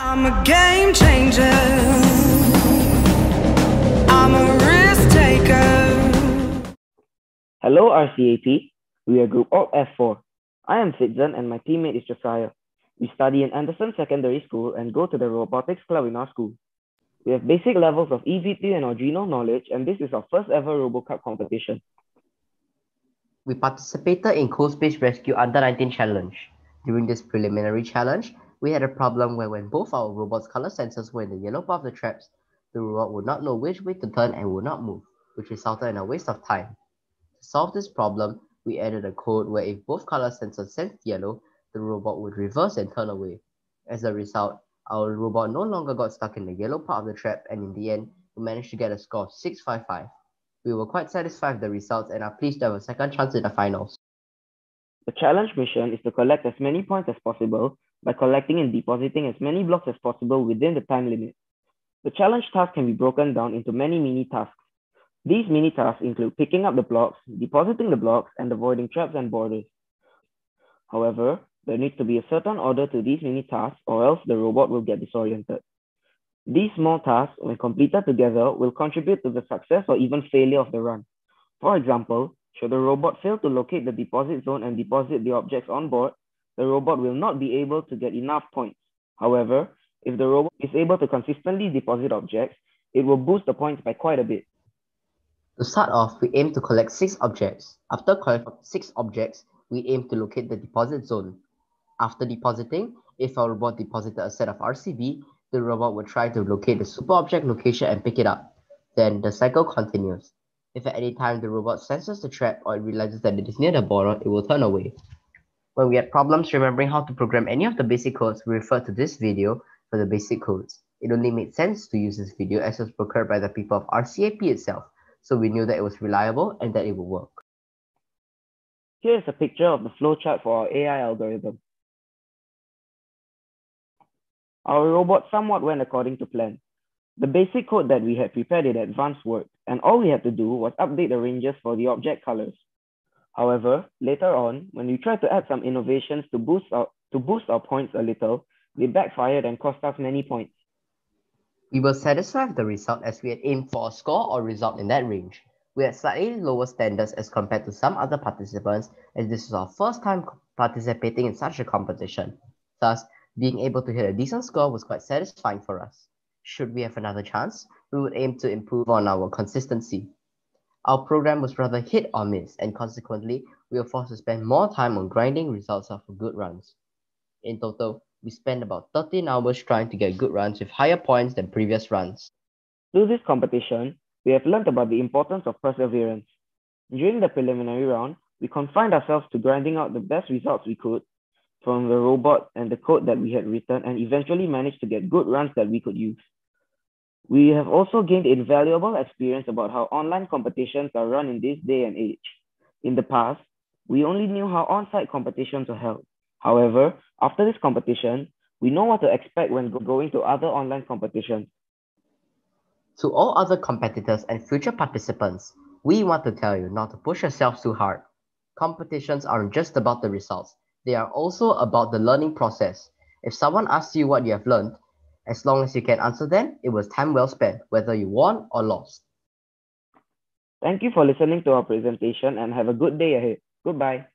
I'm a game changer. I'm a risk taker. Hello, RCAP. We are Group Alt F4. I am Fitzan and my teammate is Josiah. We study in Anderson Secondary School and go to the robotics club in our school. We have basic levels of EV3 and Arduino knowledge, and this is our first ever RoboCup competition. We participated in CoSpace Rescue Under 19 Challenge. During this preliminary challenge, we had a problem where when both our robot's color sensors were in the yellow part of the traps, the robot would not know which way to turn and would not move, which resulted in a waste of time. To solve this problem, we added a code where if both color sensors sensed yellow, the robot would reverse and turn away. As a result, our robot no longer got stuck in the yellow part of the trap and in the end, we managed to get a score of 655. We were quite satisfied with the results and are pleased to have a second chance in the finals. The challenge mission is to collect as many points as possible by collecting and depositing as many blocks as possible within the time limit. The challenge task can be broken down into many mini tasks. These mini tasks include picking up the blocks, depositing the blocks, and avoiding traps and borders. However, there needs to be a certain order to these mini tasks or else the robot will get disoriented. These small tasks, when completed together, will contribute to the success or even failure of the run. For example, should the robot fail to locate the deposit zone and deposit the objects on board, the robot will not be able to get enough points. However, if the robot is able to consistently deposit objects, it will boost the points by quite a bit. To start off, we aim to collect 6 objects. After collecting 6 objects, we aim to locate the deposit zone. After depositing, if our robot deposited a set of RCB, the robot will try to locate the super object location and pick it up. Then the cycle continues. If at any time the robot senses the trap or it realizes that it is near the border, it will turn away. When we had problems remembering how to program any of the basic codes, we referred to this video for the basic codes. It only made sense to use this video as it was procured by the people of RCAP itself, so we knew that it was reliable and that it would work. Here is a picture of the flowchart for our AI algorithm. Our robot somewhat went according to plan. The basic code that we had prepared in advance worked, and all we had to do was update the ranges for the object colors. However, later on, when we tried to add some innovations to boost our, to boost our points a little, they backfired and cost us many points. We were satisfied with the result as we had aimed for a score or result in that range. We had slightly lower standards as compared to some other participants as this was our first time participating in such a competition. Thus, being able to hit a decent score was quite satisfying for us. Should we have another chance, we would aim to improve on our consistency. Our program was rather hit or miss, and consequently, we were forced to spend more time on grinding results of good runs. In total, we spent about 13 hours trying to get good runs with higher points than previous runs. Through this competition, we have learned about the importance of perseverance. During the preliminary round, we confined ourselves to grinding out the best results we could from the robot and the code that we had written and eventually managed to get good runs that we could use. We have also gained invaluable experience about how online competitions are run in this day and age. In the past, we only knew how on-site competitions are held. However, after this competition, we know what to expect when going to other online competitions. To all other competitors and future participants, we want to tell you not to push yourselves too hard. Competitions aren't just about the results, they are also about the learning process. If someone asks you what you have learned, as long as you can answer them, it was time well spent, whether you won or lost. Thank you for listening to our presentation and have a good day ahead. Goodbye.